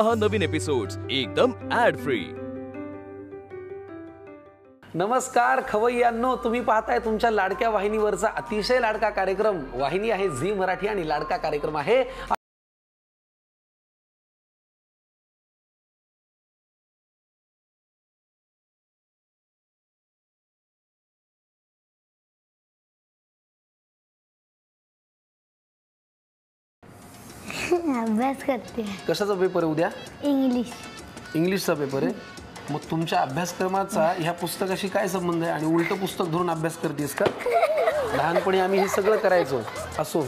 पहा नवीन एपिसोड्स एकदम ऍड फ्री नमस्कार खवय्यांनो तुम्ही पाहताय तुमच्या लाडक्या वाहिनीवरचा अतिशय लाडका कार्यक्रम. वाहिनी आहे झी मराठी आणि लाडका कार्यक्रम आहे. अभ्यास करते. कशाचा पेपर आहे उद्या? इंग्लिश इंग्लिशचा पेपर आहे. मग तुमच्या अभ्यासक्रमाचा ह्या पुस्तकाशी काय संबंध आहे? आणि उलटं पुस्तक धरून अभ्यास करतेस का? लहानपणी आम्ही हे सगळं करायचो. असो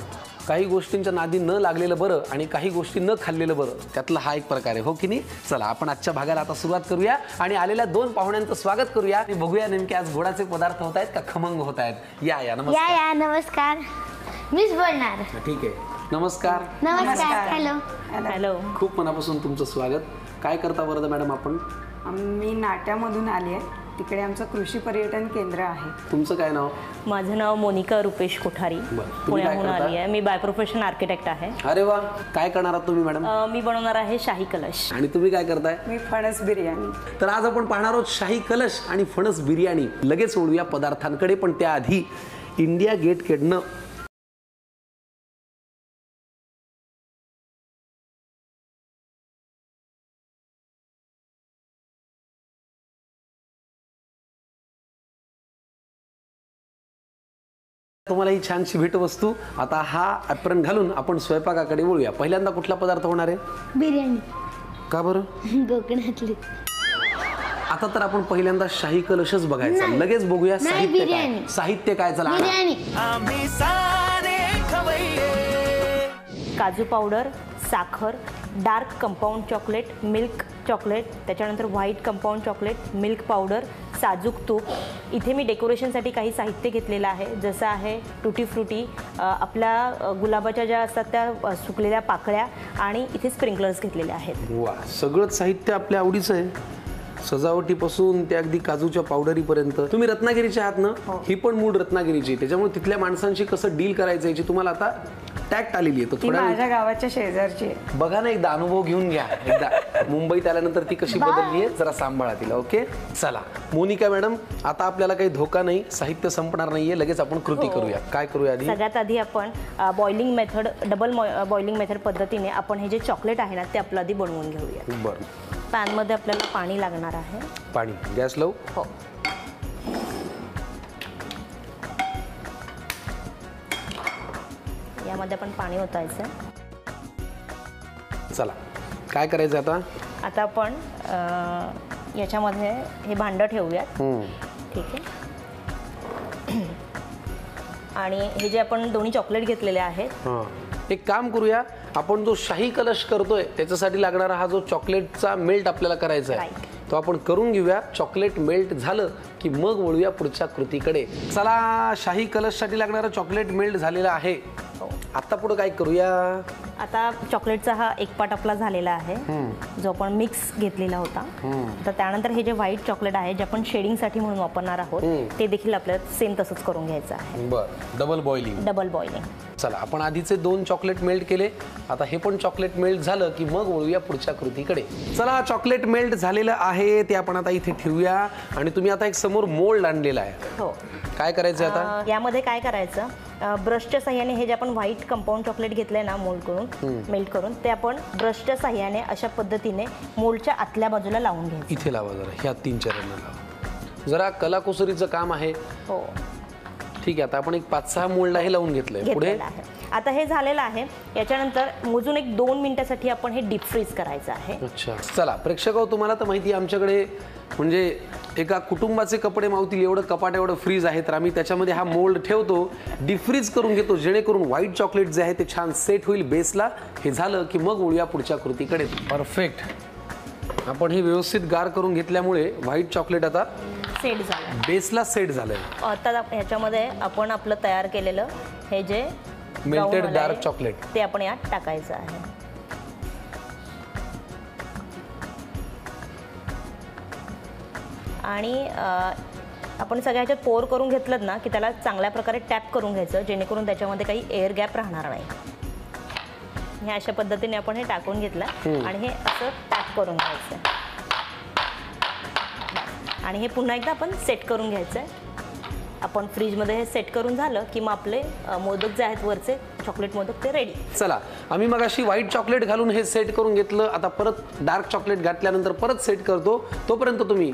काही गोष्टींच्या नादी न लागलेलं बरं आणि काही गोष्टी न खाल्लेलं बरं. त्यातला हा एक प्रकार आहे हो की नाही? चला आपण आजच्या भागाला आता सुरुवात करूया आणि आलेल्या दोन पाहुण्यांचं स्वागत करूया. आणि बघूया नेमके आज गोडाचे पदार्थ होत आहेत का खमंग होत आहेत. या या या नमस्कार या नमस्कार. मीच बोलणार. ठीक आहे. नमस्कार. नमस्कार हॅलो हॅलो खूप मनापासून तुमचं स्वागत. काय करता वरदा मॅडम आपण? मी नाट्यामधून आली आहे. तिकडे आमचं कृषी पर्यटन केंद्र आहे. तुमचं काय नाव? माझं नाव मोनिका रुपेश कोठारी. बरं. तुम्ही काय पुण्याहून करता? आली आहे. मी बाय प्रोफेशन आर्किटेक्ट आहे. अरे वा. काय करणार आहात तुम्ही मॅडम अ, मी बनवणार आहे शाही कलश. आणि तुम्ही काय करताय? मी फणस बिर्याणी. तर आज आपण पाहणार आहोत शाही कलश आणि फणस बिर्याणी. लगेच ओढूया पदार्थांकडे पण त्याआधी इंडिया गेटकडनं तुम्हाला ही छानशी भेटवस्तू. आता हा ॲप्रन घालून आपण स्वयंपाकाकडे वळूया. पहिल्यांदा कुठला पदार्थ होणार आहे? बिर्याणी. का बरं? कोकणातली. आता तर आपण पहिल्यांदा शाही कलशच बघायचा. नाही. लगेच बघूया नाही, साहित्य काय. बिर्याणी. साहित्य काय? चला आणा. बिर्याणी. काजू पावडर साखर dark compound chocolate milk chocolate त्याच्यानंतर white compound chocolate milk powder साजूक तूप. इथे मी डेकोरेशनसाठी काही साहित्य घेतलेलं आहे. जसं आहे टुटी फ्रुटी आपल्या गुलाबाच्या ज्या असतात त्या सुकलेल्या पाकळ्या आणि इथे स्प्रिंकलर्स घेतलेले आहेत. वा सगळंच साहित्य आपल्या आवडीचं आहे. सजावटीपासून ते अगदी काजूच्या पावडरीपर्यंत. तुम्ही रत्नागिरीच्या आहात ना? ही. पण मूळ रत्नागिरीची. त्याच्यामुळे तिथल्या माणसांशी कसं डील करायचं याची तुम्हाला आता टॅक्ट आलेली आहे. तर ती थोड्या माझ्या गावाच्या शेजारची आहे. बघा ना एकदा अनुभव घेऊन घ्या. एकदा. मुंबईत आल्यानंतर ती कशी बदलली आहे जरा सांभाळा तिला ओके? चला. मोनिका मॅडम आता आपल्याला काही धोका नाही साहित्य संपणार नाहीये लगेच आपण कृती हो. करूया. काय करूया आधी? सगळ्यात आधी आपण boiling method double boiling method पद्धतीने आपण हे जे चॉकलेट आहे ना ते आपलं आधी बनवून घेऊया. बरं. पॅनमध्ये आपल्याला पाणी लागणार आहे. पाणी. गॅस लावू? हो. यामध्ये आपण पाणी ओतायचं. चला काय करायचं आता? आता आपण याच्यामध्ये हे भांडं ठेवूयात. ठीक आहे. आणि हे जे आपण दोन्ही चॉकलेट घेतलेले आहेत. हां. एक काम करूया आपण जो शाही कलश करतोय त्याच्यासाठी लागणारा हा जो चॉकलेटचा मेल्ट आपल्याला करायचा आहे. तो आपण करून घेऊया. चॉकलेट मेल्ट झालं की मग वळूया पुढच्या कृतीकडे. चला शाही कलशसाठी लागणारं चॉकलेट मेल्ट झालेलं आहे. हो. आता पुढे काय करूया? आता चॉकलेटचा हा एक पाट आपला झालेला आहे. जो आपण मिक्स घेतलेला होता. तर त्यानंतर हे जे व्हाईट चॉकलेट आहे जे आपण शेडिंगसाठी म्हणून वापरणार आहोत ते देखील आपल्याला सेम तसंच करून घ्यायचं आहे. बर. डबल बॉइलिंग डबल बॉइलिंग चला आपण आधीचे दोन चॉकलेट मेल्ट केले. आता हे पण चॉकलेट मेल्ट झालं की मग वळूया पुढच्या कृतीकडे. चला चॉकलेट मेल्ट झालेलं आहे ते आपण आता इथे ठेवूया. आणि तुम्ही आता एक समोर मोल्ड आणलेला आहे. हो. काय करायचं आता? यामध्ये काय करायचं? ब्रशच्या साह्याने हे जे आपण व्हाईट कंपाऊंड चॉकलेट घेतलंय ना मोल्ड करून मेल्ट करून ते आपण ब्रशच्या साह्याने अशा पद्धतीने मोल्डच्या आतल्या बाजूला लावून घ्यायचं. इथे लावा जरा ह्या तीन चरणांना लावा. जरा कलाकुसरीचं काम आहे. हो. ठीक आहे आता आपण एक पाच सहा मोल्ड आहे लावून घेतलंय. पुढे? आहे. आता हे झालेलं आहे. याच्यानंतर मोजून एक दोन मिनिटासाठी आपण हे डीप फ्रीज करायचं आहे. अच्छा. चला प्रेक्षक हो, तुम्हाला तर माहिती आहे आमच्याकडे म्हणजे एका कुटुंबाचे कपडे मावतील एवढं कपाट एवढं फ्रीज आहे तर आम्ही त्याच्यामध्ये हा मोल्ड ठेवतो डिफ्रीज करून घेतो जेणेकरून व्हाईट चॉकलेट जे आहे ते छान सेट होईल बेसला हे झालं की मग वळूया पुढच्या कृतीकडे. परफेक्ट आपण हे व्यवस्थित गार करून घेतल्यामुळे व्हाईट चॉकलेट आता सेट झालं. बेसला सेट झालंय. आता ह्याच्यामध्ये आपण आपलं तयार केलेलं हे जे dark आहे, chocolate. ते आपण यात टाकायचं आहे. आणि आपण सगळ्या ह्याच्यात पोर करून घेतलं ना की त्याला चांगल्या प्रकारे टॅप करून घ्यायचं जेणेकरून त्याच्यामध्ये काही एअर गॅप राहणार नाही. ह्या अशा पद्धतीने आपण हे टाकून घेतलं आणि हे असं टॅप करून घ्यायचं. आणि हे पुन्हा एकदा आपण सेट करून घ्यायचं आहे आपण फ्रीजमध्ये हे सेट करून झालं की मग आपले मोदक जे आहेत वरचे चॉकलेट मोदक ते रेडी चला आम्ही मग अशी व्हाईट चॉकलेट घालून हे सेट करून घेतलं आता परत डार्क चॉकलेट घातल्यानंतर परत सेट करतो तोपर्यंत तुम्ही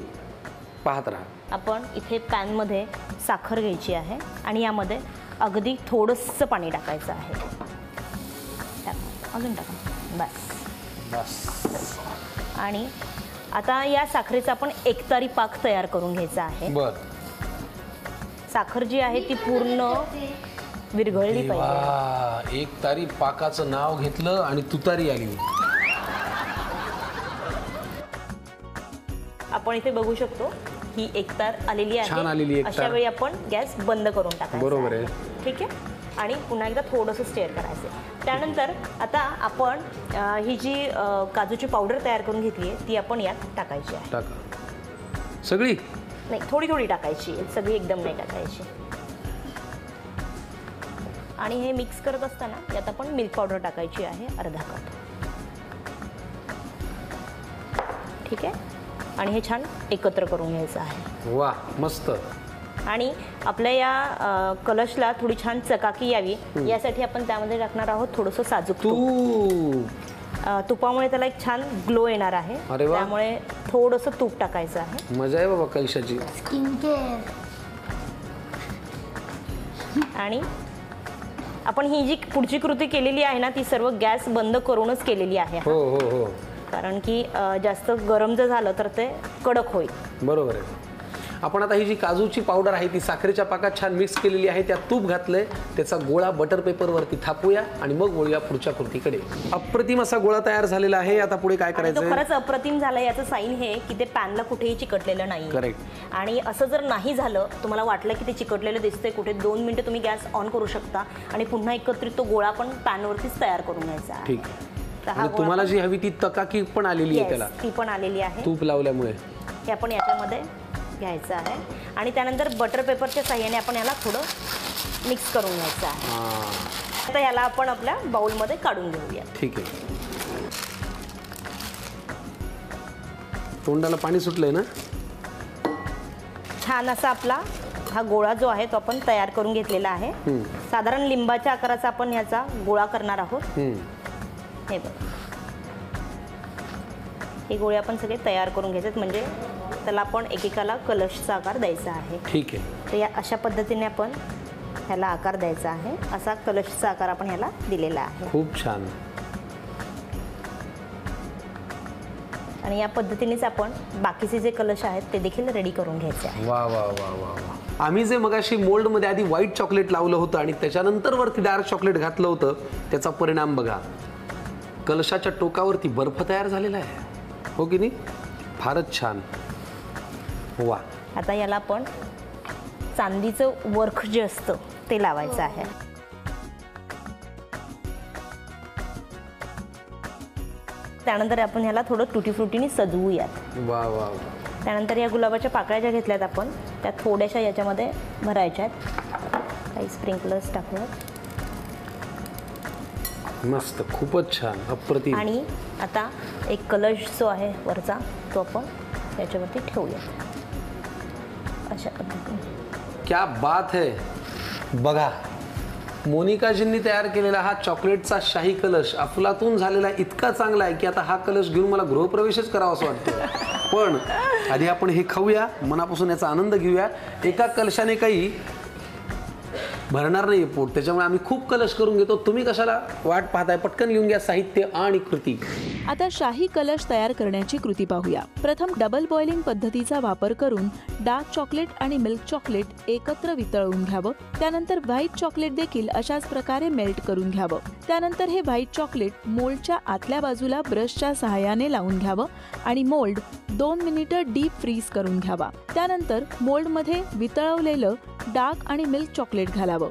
पाहत राहा. आपण इथे पॅनमध्ये साखर घ्यायची आहे आणि यामध्ये अगदी थोडंसं पाणी टाकायचं आहे. टाका. अजून टाका. बस. बस. आणि आता या साखरेचा आपण एकतारी पाक तयार करून घ्यायचा आहे. बर. साखर जी आहे ती पूर्ण विरघळली पाहिजे. एक तारी पाकाचं नाव घेतलं आणि तुतारी आली. आपण इथे बघू शकतो ही एकतार आलेली छान आलेली आहे एकतार. अशा वेळी आपण गॅस बंद करून टाकायचा. बरोबर आहे. ठीक आहे? आणि पुन्हा एकदा थोडंसं स्टेअर करायचं. त्यानंतर आता आपण अ, ही जी अ, काजूची पावडर तयार करून घेतली आहे ती आपण यात टाकायची आहे. टाका. सगळी? नाही थोडी थोडी टाकायची आहे. सगळी एकदम नाही टाकायची. आणि हे मिक्स करत असताना यात आपण मिल्क पावडर टाकायची आहे अर्धा कप ठीक आहे? आणि हे छान एकत्र करून घ्यायचं आहे. वा मस्त. आणि आपल्या या कलशला थोडी छान चकाकी यावी. यासाठी आपण त्यामध्ये टाकणार आहोत थोडंसं साजूक तूप. तुपामुळे त्याला एक छान ग्लो येणार आहे. त्यामुळे थोडंसं तूप टाकायचं आहे. मजा आहे बाबा कलशाची. स्किन केअर आणि आपण ही जी पुढची कृती केलेली आहे ना ती सर्व गॅस बंद करूनच केलेली आहे. हो हो हो. कारण की जास्त गरम जर झालं तर ते कडक होईल. बरोबर आहे. आपण आता ही जी काजूची पावडर आहे ती साखरेच्या पाकात छान मिक्स केलेली आहे. त्यात तूप घातलंय. त्याचा गोळा बटर पेपरवरती थापूया आणि मग वळूया पुढच्या कृतीकडे अप्रतिम असा गोळा तयार झालेला आहे. आता पुढे काय करायचं खरंच अप्रतिम झाला याचं साईन हे की ते पॅनला कुठेही चिकटलेलं नाही Correct. आणि असं जर नाही झालं तुम्हाला वाटलं की ते चिकटलेलं दिसतंय कुठे दोन मिनिटं तुम्ही गॅस ऑन करू शकता आणि पुन्हा एकत्रित तो गोळा पण पॅनवरतीच तयार करून घ्यायचा आहे. ठीक. गोळा तुम्हाला जी हवी ती तकाकी पण आलेली आहे त्याला. ती पण आलेली आहे. तूप लावल्यामुळे. हे आपण याच्यामध्ये घ्यायचं आहे. आणि त्यानंतर बटर पेपरच्या साह्याने आपण याला थोडं मिक्स करून घ्यायचं आहे. हा. आता याला आपण आपल्या बाउलमध्ये काढून घेऊया. ठीक आहे. तोंडाला पाणी सुटलंय ना? छान असा आपला हा गोळा जो आहे तो आपण तयार करून घेतलेला आहे. साधारण लिंबाच्या आकाराचा आपण ह्याचा गोळा करणार आहोत. हे बघ. हे गोळे आपण सगळे तयार करून घ्यायचे म्हणजे त्याला आपण एकेकाला कलशचा आकार द्यायचा आहे. ठीक आहे. तर या अशा पद्धतीने आपण ह्याला आकार द्यायचा आहे. असा कलशचा आकार आपण ह्याला दिलेला आहे. खूप छान. आणि या पद्धतीनेच आपण बाकीचे जे कलश आहेत ते देखील रेडी करून घ्यायचे आहे वा वा वा वा वा. आम्ही जे मगाशी मोल्डमध्ये आधी व्हाईट चॉकलेट लावलं होतं आणि त्याच्यानंतर वरती डार्क चॉकलेट घातलं होतं त्याचा परिणाम बघा. कलशाच्या टोकावरती बर्फ तयार झालेला आहे. हो की नाही? फारच छान. वा. आता याला आपण चांदीचं वर्क जे असतं ते लावायचं आहे. त्यानंतर आपण ह्याला थोडं तुटी फ्रुटीने सजवूयात. वा वा वा. त्यानंतर या गुलाबाच्या पाकळ्या ज्या घेतल्यात आपण त्या थोड्याशा याच्यामध्ये भरायच्या आहेत. काही स्प्रिंकलर्स टाकूयात. मस्त खूपच छान अप्रतिम. आणि आता एक कलश जो आहे वरचा तो आपण याच्यावरती ठेवूयात. अशा पद्धतीने. क्या बात है. बघा मोनिकाजींनी तयार केलेला हा चॉकलेटचा शाही कलश अफलातून झालेला इतका चांगला आहे की आता हा कलश घेऊन मला गृहप्रवेशच करावा असं वाटतं पण आधी आपण हे खाऊया मनापासून याचा आनंद घेऊया. एका कलशाने काही भरणार नाही पोट. त्याच्यामुळे आम्ही खूप कलश करून घेतो. तुम्ही कशाला वाट पाहताय? पटकन लिहून घ्या साहित्य आणि कृती. आता शाही कलश तयार करण्याची कृती पाहूया. प्रथम डबल बॉइलिंग पद्धतीचा वापर करून डार्क चॉकलेट आणि मिल्क चॉकलेट एकत्र वितळवून घ्यावं. त्यानंतर व्हाईट चॉकलेट देखील अशाच प्रकारे मेल्ट करून घ्यावं. त्यानंतर हे व्हाईट चॉकलेट मोल्डच्या आतल्या बाजूला ब्रशच्या सहाय्याने लावून घ्यावं आणि मोल्ड दोन मिनिटं डीप फ्रीज करून घ्यावा. त्यानंतर मोल्डमध्ये वितळवलेलं डार्क आणि मिल्क चॉकलेट घालावं.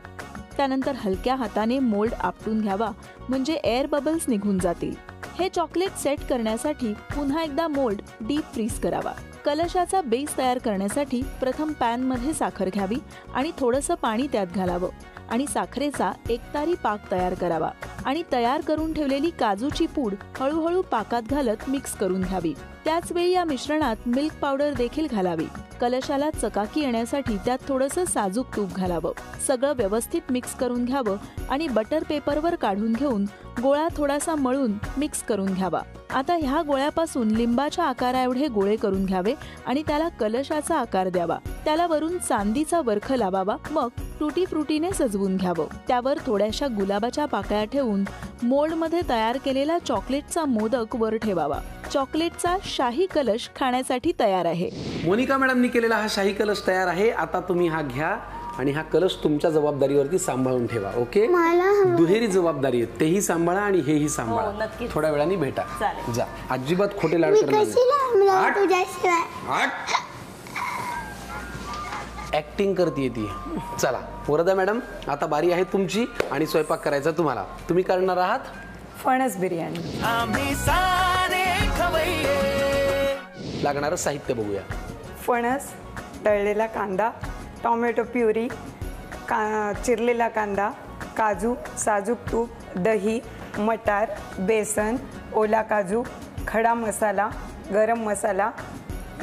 त्यानंतर हलक्या हाताने मोल्ड आपटून घ्यावा. म्हणजे एअर बबल्स निघून जातील. हे चॉकलेट सेट करण्यासाठी पुन्हा एकदा मोल्ड डीप फ्रीज करावा. कलशाचा बेस तयार करण्यासाठी प्रथम पॅनमध्ये साखर घ्यावी आणि थोडंसं पाणी त्यात घालावं आणि साखरेचा एकतारी पाक तयार करावा. आणि तयार करून ठेवलेली काजूची पूड हळूहळू पाकात घालत मिक्स करून घ्यावी. त्याचवेळी या मिश्रणात मिल्क पावडर देखील घालावी. कलशाला चकाकी येण्यासाठी त्यात थोडंसं साजूक तूप घालावं. सगळं व्यवस्थित मिक्स करून घ्यावं आणि बटर पेपरवर काढून घेऊन गोळा थोडासा मळून मिक्स करून घ्यावा. आता ह्या गोळ्यापासून लिंबाच्या आकाराएवढे गोळे करून घ्यावे आणि त्याला कलशाचा आकार द्यावा. त्याला वरून चांदीचा वरख लावावा. मग तुटी फ्रुटीने सजवून घ्यावं. त्यावर थोड्याशा गुलाबाच्या पाकळ्या ठेवून मोल्डमध्ये तयार केलेला चॉकलेटचा मोदक वर ठेवावा. चॉकलेटचा शाही कलश खाण्यासाठी तयार आहे. मोनिका मॅडमनी केलेला हा शाही कलश तयार आहे. आता तुम्ही हा घ्या आणि हा कलश तुमच्या जबाबदारीवरती सांभाळून ठेवा ओके? दुहेरी जबाबदारी आहे तेही सांभाळा आणि हेही हो, सांभाळा नक्कीच. थोड्या वेळानी भेटा. चालेल. जा. अजिबात खोटे लाड करणार. ऍक्टिंग करते ती. चला. वरदा मॅडम आता बारी आहे तुमची आणि स्वयंपाक करायचा तुम्हाला. तुम्ही करणार आहात? फणस बिर्याणी. लागणारं साहित्य बघूया. फणस तळलेला कांदा टॉमॅटो प्युरी का चिरलेला कांदा काजू साजूक तूप दही मटार बेसन ओला काजू खडा मसाला गरम मसाला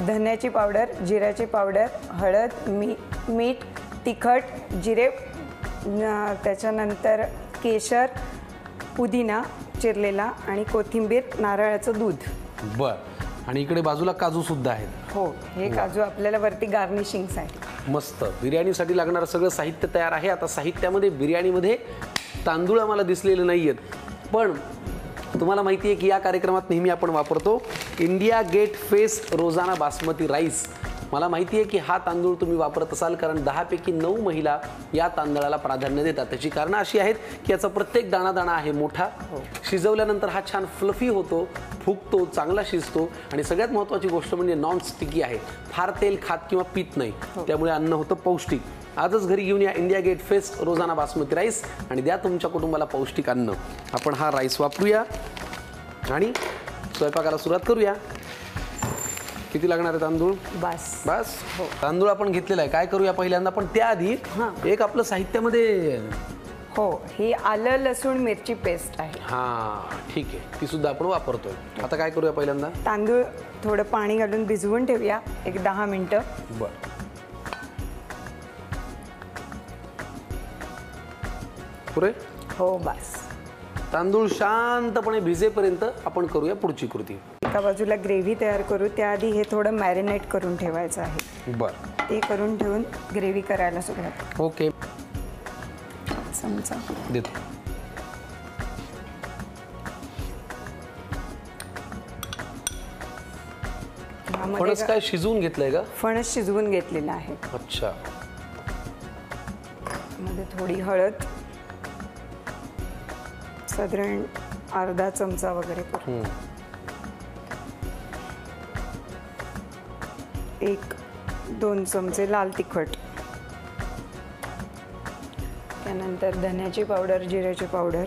धन्याची पावडर जिऱ्याची पावडर हळद मी मीठ तिखट जिरे न- त्याच्यानंतर केशर पुदिना चिरलेला आणि कोथिंबीर नारळाचं दूध. बर. आणि इकडे बाजूला काजू सुद्धा आहेत. हो हे काजू आपल्याला वरती गार्निशिंगसाठी मस्त. बिर्याणीसाठी लागणारं सगळं साहित्य तयार आहे. आता साहित्यामध्ये बिर्याणीमध्ये तांदूळ आम्हाला दिसलेले नाही आहेत पण तुम्हाला माहिती आहे की या कार्यक्रमात नेहमी आपण वापरतो इंडिया गेट फेस रोजाना बासमती राईस. मला माहिती आहे की हा तांदूळ तुम्ही वापरत असाल कारण दहापैकी नऊ महिला या तांदळाला प्राधान्य देतात. त्याची कारणं अशी आहेत की याचा प्रत्येक दाणा दाणा आहे मोठा. शिजवल्यानंतर हा छान फ्लफी होतो फुगतो चांगला शिजतो. आणि सगळ्यात महत्त्वाची गोष्ट म्हणजे नॉन स्टिकी आहे. फार तेल खात किंवा पित नाही. त्यामुळे अन्न होतं पौष्टिक. आजच घरी घेऊन या इंडिया गेट फेस्ट रोजाना बासमती राईस आणि द्या तुमच्या कुटुंबाला पौष्टिक अन्न. आपण हा राईस वापरूया आणि स्वयंपाकाला सुरुवात करूया. किती लागणार आहे तांदूळ? बस. बस? तांदूळ आपण घेतलेला आहे. काय करूया पहिल्यांदा? पण त्याआधी एक आपलं साहित्यामध्ये हो ही आलं लसूण मिरची पेस्ट आहे. हा ठीक आहे. ती सुद्धा आपण वापरतोय. आता काय करूया पहिल्यांदा? तांदूळ थोडं पाणी घालून भिजवून ठेवूया. एक दहा मिनटं. बर. पुरे? हो बस. तांदूळ शांतपणे भिजेपर्यंत आपण करूया पुढची कृती. एका बाजूला ग्रेव्ही तयार करू त्याआधी हे थोडं मॅरिनेट करून ठेवायचं आहे. बर. ते करून ठेवून ग्रेव्ही करायला सुरुवात ओके. चमचा. देतो. फणस काय शिजवून घेतलंय का? फणस शिजवून घेतलेला आहे. अच्छा. मध्ये थोडी हळद साधारण अर्धा चमचा वगैरे करू. हम्म. एक दोन चमचे लाल तिखट. त्यानंतर धन्याची पावडर जिऱ्याची पावडर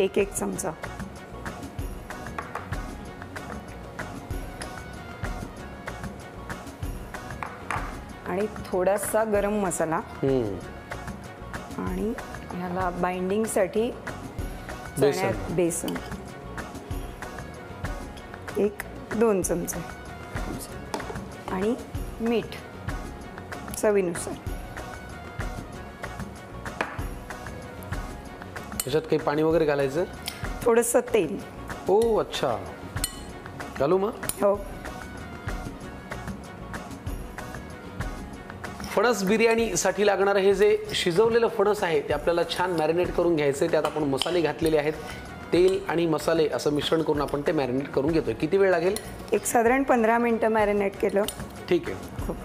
एक एक चमचा. आणि थोडासा गरम मसाला. आणि ह्याला बाइंडिंगसाठी. चण्यात बेसन. एक दोन चमचे. आणि मीठ चवीनुसार. त्याच्यात काही पाणी वगैरे घालायचं? थोडंसं तेल. ओ अच्छा. घालू मग? हो. फणस बिर्याणीसाठी लागणारं हे जे शिजवलेलं फणस आहे ते आपल्याला छान मॅरिनेट करून घ्यायचं आहे त्यात आपण मसाले घातलेले आहेत. तेल आणि मसाले असं मिश्रण करून आपण ते मॅरिनेट करून घेतोय. किती वेळ लागेल? एक साधारण पंधरा मिनटं मॅरिनेट केलं. ठीक आहे. खूप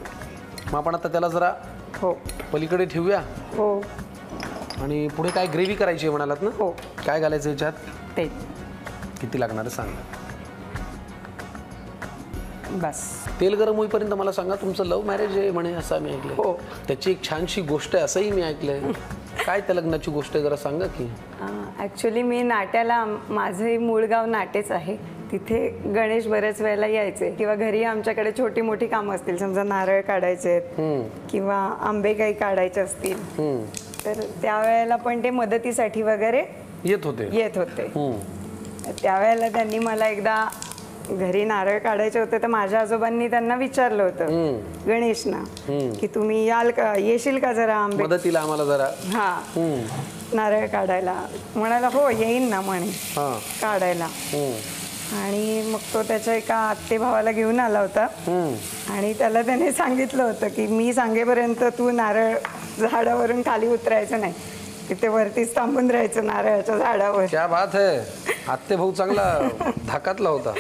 मग आपण आता त्याला जरा हो. पलीकडे ठेवूया. हो. आणि पुढे काय ग्रेव्ही करायची म्हणालात ना? हो. काय घालायचं याच्यात? तेल. किती लागणार आहे सांगा. बस. तेल गरम होईपर्यंत मला सांगा तुमचं लव्ह मॅरेज आहे म्हणे असं मी ऐकलंय. हो. त्याची एक छानशी गोष्ट आहे असंही मी ऐकलंय. काय त्या लग्नाची गोष्ट आहे जरा सांगा की. ॲक्च्युली मी नाट्याला माझंही मूळ गाव नाटेच आहे. तिथे गणेश बऱ्याच वेळेला यायचे. किंवा घरी आमच्याकडे छोटी मोठी कामं असतील. समजा नारळ काढायचे आहेत. किंवा आंबे काही काढायचे असतील. तर त्यावेळेला पण ते मदतीसाठी वगैरे येत होते. येत होते. त्यावेळेला त्यांनी मला एकदा घरी नारळ काढायचे होते तर माझ्या आजोबांनी त्यांना विचारलं होतं गणेशना की तुम्ही याल का? येशील का जरा आंबे? मदतीला आम्हाला जरा. हा. नारळ काढायला. म्हणाला हो येईन ना म्हणे हा. काढायला. हम्म. आणि मग तो त्याच्या एका आत्ते भावाला घेऊन आला होता. हम्म. आणि त्याला त्याने सांगितलं होतं की मी सांगेपर्यंत तू नारळ झाडावरून खाली उतरायचं नाही. तिथे वरतीच थांबून राहायचं नारळाच्या झाडावर. क्या बात है. आत्ते भाऊ चांगला धाकातला होता.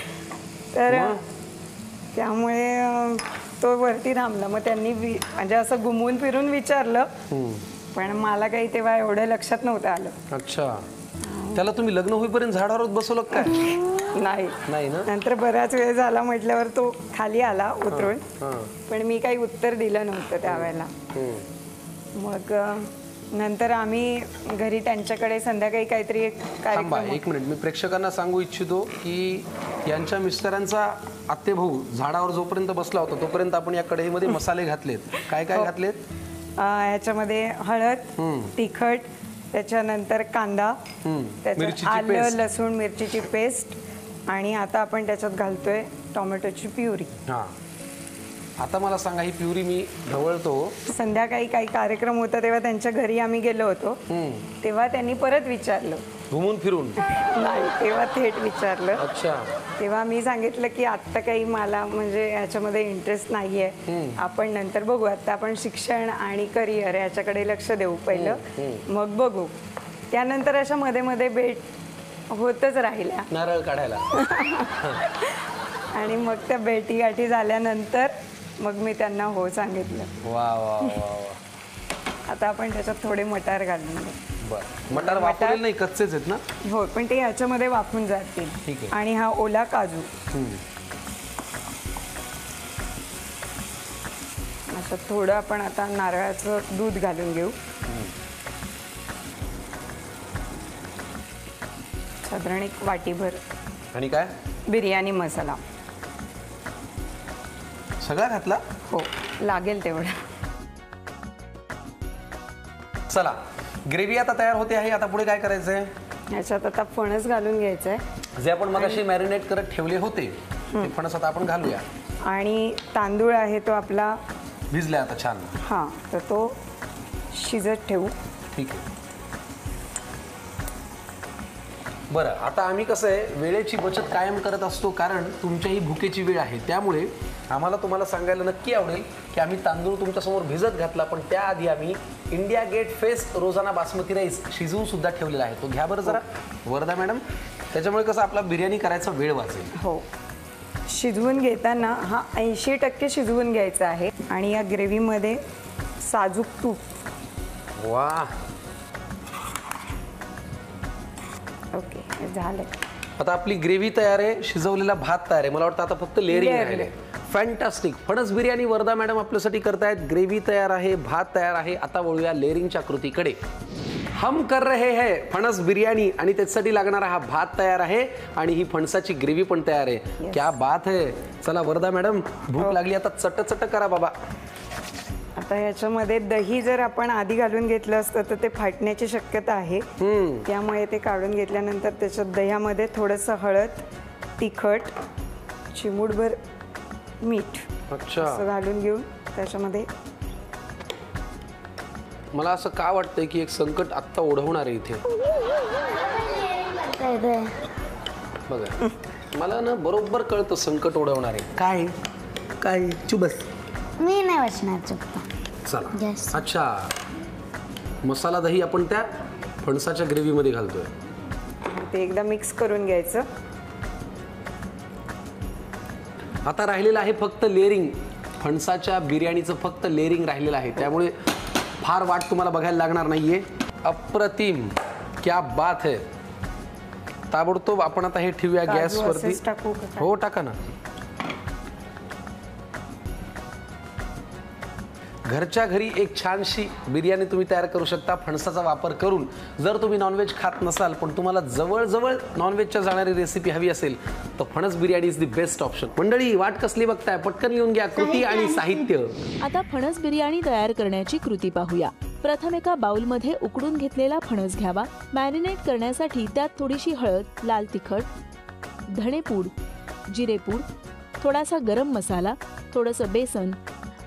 तर त्यामुळे अं, तो वरती थांबला. मग त्यांनी वि- म्हणजे असं घुमून फिरून विचारलं. पण मला काही तेव्हा एवढं लक्षात नव्हतं आलं. अच्छा. त्याला तुम्ही लग्न होईपर्यंत झाडावरच बसवलं का काय? नाही. नाही ना? नंतर बराच वेळ झाला म्हटल्यावर तो खाली आला उतरून. हा. पण मी काही उत्तर दिलं नव्हतं त्यावेळेला. हम्म. मग अं, नंतर आम्ही घरी त्यांच्याकडे संध्याकाळी काहीतरी एक थांबा कार्यक्रम एक मिनिट. मी प्रेक्षकांना सांगू इच्छितो की यांच्या मिस्टरांचा आत्ते भाऊ झाडावर जोपर्यंत बसला होता तोपर्यंत आपण या कढईमध्ये मसाले घातलेत. काय काय घातलेत? अं, ह्याच्यामध्ये हळद तिखट त्याच्यानंतर कांदा त्याच्यात आलं. लसूण मिरचीची पेस्ट आणि आता आपण त्याच्यात घालतोय टोमॅटोची प्युरी. हा. आता मला सांगा ही प्युरी मी ढवळतो. संध्याकाळी काही कार्यक्रम होता तेव्हा त्यांच्या घरी आम्ही गेलो होतो. तेव्हा त्यांनी परत विचारलं. घुमून फिरून? नाही तेव्हा थेट विचारलं. अच्छा. तेव्हा मी सांगितलं की आत्ता काही मला म्हणजे ह्याच्यामध्ये इंटरेस्ट नाहीये. आपण नंतर बघू. आता आपण शिक्षण आणि करिअर ह्याच्याकडे लक्ष देऊ पहिलं. मग बघू. त्यानंतर अशा मध्ये मध्ये भेट होतच राहिल्या. नारळ काढायला. आणि मग त्या भेटी गाठी झाल्यानंतर मग मी त्यांना हो सांगितलं. वा वा वा वा. आता आपण त्याच्यात थोडे मटार घालून. बर. मटार वापरलेले नाही कच्चेच आहेत ना? हो पण ते ह्याच्यामध्ये वाफून ठीक जातील आहे. आणि हा ओला काजू. आता थोडं आपण आता नारळाचं दूध घालून घेऊ. साधारण एक वाटीभर. आणि काय? बिर्याणी मसाला. सगळा घातला? हो लागेल तेवढं. चला ग्रेव्ही आता तयार होते आहे आता पुढे काय करायचंय? ह्याच्यात आता फणस घालून घ्यायचं आहे जे आपण मगाशी मॅरिनेट करत ठेवले होते ते फणस आता आपण घालूया. आणि तांदूळ आहे तो आपला भिजले आता छान. हां तर तो शिजत ठेवू. ठीक आहे. बरं आता आम्ही कसं आहे वेळेची बचत कायम करत असतो कारण तुमच्याही भुकेची वेळ आहे. त्यामुळे आम्हाला तुम्हाला सांगायला नक्की आवडेल की आम्ही तांदूळ तुमच्यासमोर भिजत घातला पण त्याआधी आम्ही इंडिया गेट फेस्ट रोजाना बासमती राईस शिजवून सुद्धा ठेवलेला आहे. तो घ्या बरं जरा. वरदा मॅडम त्याच्यामुळे कसं आपला बिर्याणी करायचा वेळ वाचेल. हो. शिजवून घेताना हा ऐंशी टक्के शिजवून घ्यायचा आहे आणि या ग्रेव्हीमध्ये साजूक तूप. वा ओके झालं. आता आपली ग्रेव्ही तयार आहे शिजवलेला भात तयार आहे. मला वाटतं आता फक्त लेअरिंग. राहिले फॅन्टास्टिक फणस बिर्याणी वरदा मॅडम आपल्यासाठी करतायत. ग्रेव्ही तयार आहे भात तयार आहे. आता वळूया लेअरिंगच्या कृतीकडे हम कर रहे है फणस बिर्याणी आणि त्याच्यासाठी लागणारा हा भात तयार आहे आणि ही फणसाची ग्रेव्ही पण तयार आहे. क्या बात आहे चला वरदा मॅडम भूक लागली. आता चट चट करा बाबा. आता ह्याच्यामध्ये दही जर आपण आधी घालून घेतलं असतं तर ते फाटण्याची शक्यता आहे. त्यामुळे ते काढून घेतल्यानंतर त्याच्यात दह्यामध्ये थोडंसं हळद तिखट चिमूटभर मीठ अच्छा. असं घालून घेऊन त्याच्यामध्ये. मला असं का वाटतंय की एक संकट आत्ता ओढवणार आहे इथे? काय ते? बघा मला ना बरोबर कळतं संकट ओढवणार. आहे काय? काय चुबस मी नाही वाचणार चुकता चला. Yes. अच्छा. मसाला दही आपण त्या फणसाच्या ग्रेव्हीमध्ये घालतोय. ते एकदा मिक्स करून घ्यायचं. आता राहिलेलं आहे फक्त लेअरिंग. फणसाच्या बिर्याणीचं फक्त लेअरिंग राहिलेलं आहे. त्यामुळे फार वाट तुम्हाला बघायला लागणार नाहीये. अप्रतिम. क्या बात है. ताबडतोब आपण आता हे ठेवूया गॅसवरती. टाकू? हो टाका ना. घरच्या घरी एक छानशी बिर्याणी तुम्ही तयार करू शकता. फणसाचा वापर करून जर तुम्ही नॉनव्हेज खात नसाल पण तुम्हाला जवळजवळ नॉनव्हेजच्या जाणारी रेसिपी हवी असेल तर फणस biryani is the best option मंडळी वाट कसली बघताय? पटकन लिहून घ्या. कृती आणि साहित्य. आता फणस बिर्याणी तयार करण्याची कृती पाहूया. प्रथम एका बाउलमध्ये उकडून घेतलेला फणस घ्यावा. मॅरिनेट करण्यासाठी त्यात थोडीशी हळद लाल तिखट धणेपूड जिरेपूड थोडासा गरम मसाला थोडंसं बेसन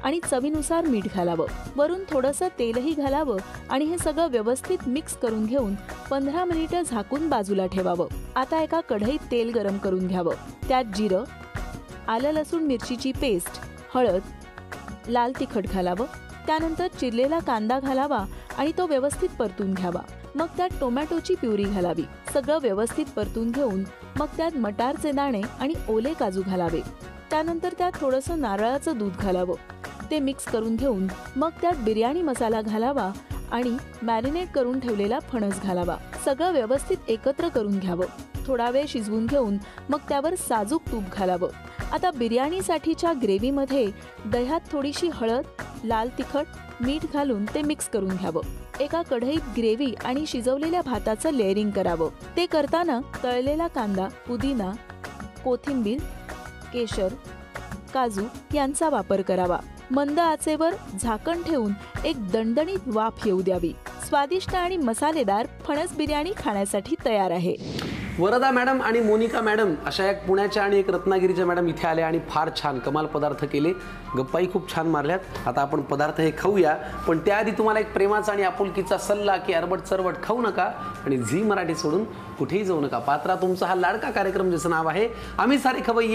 आणि चवीनुसार मीठ घालावं. वरून थोडंसं तेलही घालावं आणि हे सगळं व्यवस्थित मिक्स करून घेऊन पंधरा मिनिटं झाकून बाजूला ठेवावं. आता एका कढईत तेल गरम करून घ्यावं. त्यात जिरं आलं लसूण मिरचीची पेस्ट हळद लाल तिखट घालावं. त्यानंतर चिरलेला कांदा घालावा आणि तो व्यवस्थित परतून घ्यावा. मग त्यात टोमॅटोची प्युरी घालावी. सगळं व्यवस्थित परतून घेऊन मग त्यात मटारचे दाणे आणि ओले काजू घालावे. त्यानंतर त्यात थोडंसं नारळाचं दूध घालावं. ते मिक्स करून घेऊन मग त्यात बिर्याणी मसाला घालावा आणि मॅरिनेट करून ठेवलेला फणस घालावा. सगळं व्यवस्थित एकत्र करून घ्यावं. थोडा वेळ शिजवून घेऊन मग त्यावर साजूक तूप घालावं. आता बिर्याणीसाठीच्या ग्रेव्हीमध्ये दह्यात थोडीशी हळद लाल तिखट मीठ घालून ते मिक्स करून घ्यावं. एका कढईत ग्रेव्ही आणि शिजवलेल्या भाताचं लेअरिंग करावं. ते करताना तळलेला कांदा पुदिना कोथिंबीर केशर काजू यांचा वापर करावा. मंद आचेवर झाकण ठेवून एक दणदणीत वाफ येऊ द्यावी. स्वादिष्ट आणि मसालेदार फणस बिर्याणी खाण्यासाठी तयार आहे. वरदा मॅडम आणि मोनिका मॅडम अशा एक पुण्याच्या आणि एक रत्नागिरीच्या मॅडम इथे आल्या आणि फार छान कमाल पदार्थ केले. गप्पाही खूप छान मारल्यात. आता आपण पदार्थ हे खाऊया. पण त्याआधी तुम्हाला एक प्रेमाचा आणि आपुलकीचा सल्ला की अरबट चरबट खाऊ नका आणि झी मराठी सोडून कुठेही जाऊ नका. पात्रा तुमचा हा लाडका कार्यक्रम ज्याचं नाव आहे आम्ही सारे खवय्ये